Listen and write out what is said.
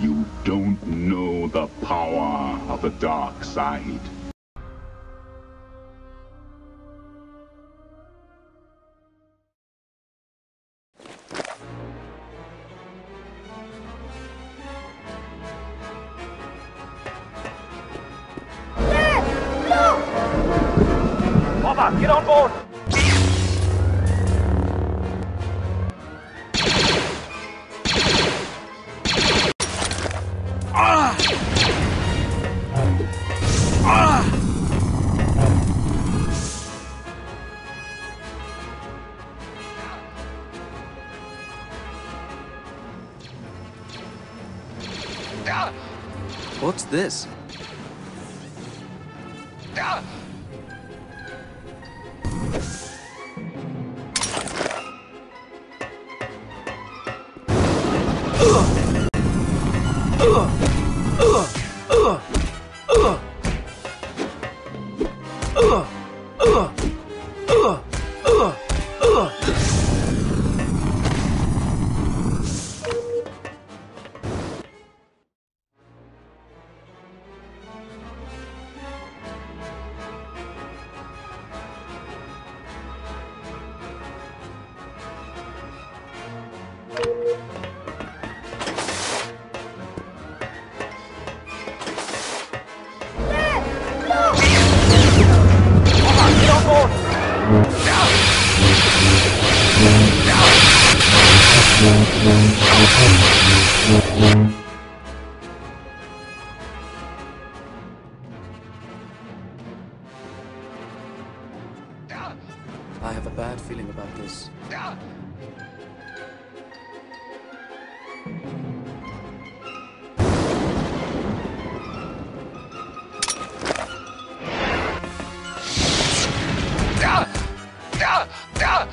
You don't know the power of the dark side. Boba, get on board! What's this? Boba, I have a bad feeling about this. da, da,